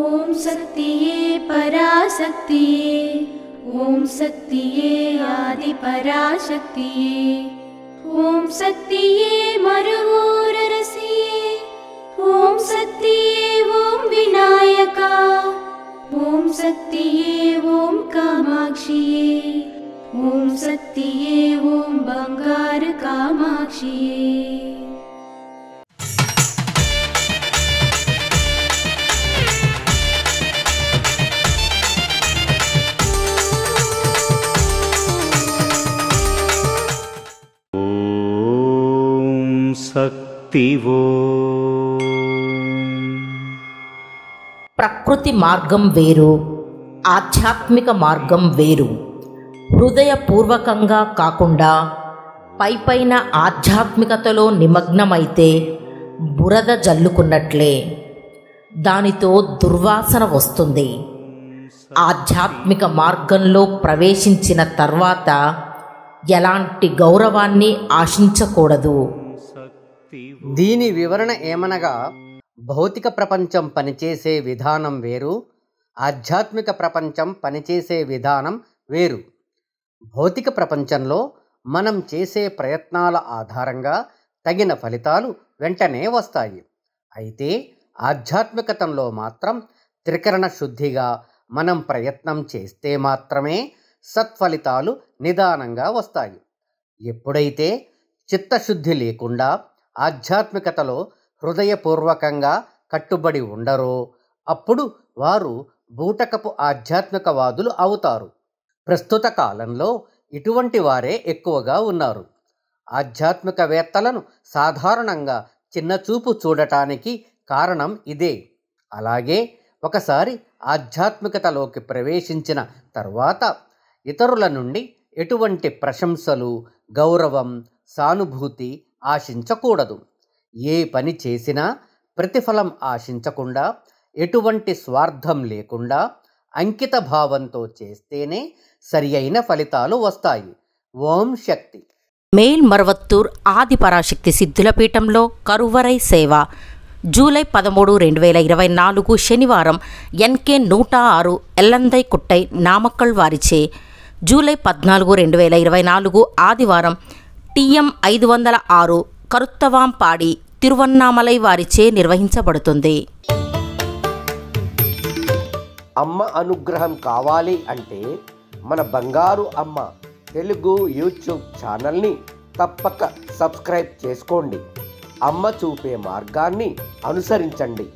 ॐ शक्तिये पराशक्तिये ॐ शक्तिये आदिपराशक्तिये ॐ शक्तिये मरुवोररसिये ॐ शक्तिये ॐ विनायका ॐ शक्तिये ॐ कामाक्षिये ॐ शक्तिये ॐ बङ्गारकामाक्षिये ప్రకృతి మార్గం వేరు ఆధ్యాత్మిక మార్గం వేరు. హృదయపూర్వకంగా కాకుండా పైపైన ఆధ్యాత్మికతలో నిమగ్నమైతే బురద జల్లుకున్నట్లే. దానితో దుర్వాసన వస్తుంది. ఆధ్యాత్మిక మార్గంలో ప్రవేశించిన తర్వాత ఎలాంటి గౌరవాన్ని ఆశించకూడదు. దీని వివరణ ఏమనగా భౌతిక ప్రపంచం పనిచేసే విధానం వేరు ఆధ్యాత్మిక ప్రపంచం పనిచేసే విధానం వేరు. భౌతిక ప్రపంచంలో మనం చేసే ప్రయత్నాల ఆధారంగా తగిన ఫలితాలు వెంటనే వస్తాయి. అయితే ఆధ్యాత్మికతంలో మాత్రం త్రికరణ శుద్ధిగా మనం ప్రయత్నం చేస్తే మాత్రమే సత్ఫలితాలు నిదానంగా వస్తాయి. ఎప్పుడైతే చిత్తశుద్ధి లేకుండా ఆధ్యాత్మికతలో హృదయపూర్వకంగా కట్టుబడి ఉండరో అప్పుడు వారు బూటకపు ఆధ్యాత్మికవాదులు అవుతారు. ప్రస్తుత కాలంలో ఇటువంటి వారే ఎక్కువగా ఉన్నారు. ఆధ్యాత్మికవేత్తలను సాధారణంగా చిన్నచూపు చూడటానికి కారణం ఇదే. అలాగే ఒకసారి ఆధ్యాత్మికతలోకి ప్రవేశించిన తర్వాత ఇతరుల నుండి ఎటువంటి ప్రశంసలు గౌరవం సానుభూతి ఆశించకూడదు. ఏ పని చేసినా ప్రతిఫలం ఆశించకుండా ఎటువంటి స్వార్థం లేకుండా అంకిత భావంతో చేస్తేనే సరి అయిన ఫలితాలు వస్తాయి. ఓం శక్తి. మేల్ మరవత్తూర్ ఆది పరాశక్తి సిద్ధుల పీఠంలో కరువరై సేవ. జూలై పదమూడు రెండు వేల ఇరవై నాలుగు శనివారం ఎన్కే నూట ఆరు ఎల్లందై కుట్టై నామక్కల్ వారిచే. జూలై పద్నాలుగు రెండు వేల ఇరవై నాలుగు ఆదివారం టిఎం ఐదు వందల ఆరు కరుత్తవాంపాడి తిరువన్నామలై వారిచే నిర్వహించబడుతుంది. అమ్మ అనుగ్రహం కావాలి అంటే మన బంగారు అమ్మ తెలుగు యూట్యూబ్ ఛానల్ని తప్పక సబ్స్క్రైబ్ చేసుకోండి. అమ్మ చూపే మార్గాన్ని అనుసరించండి.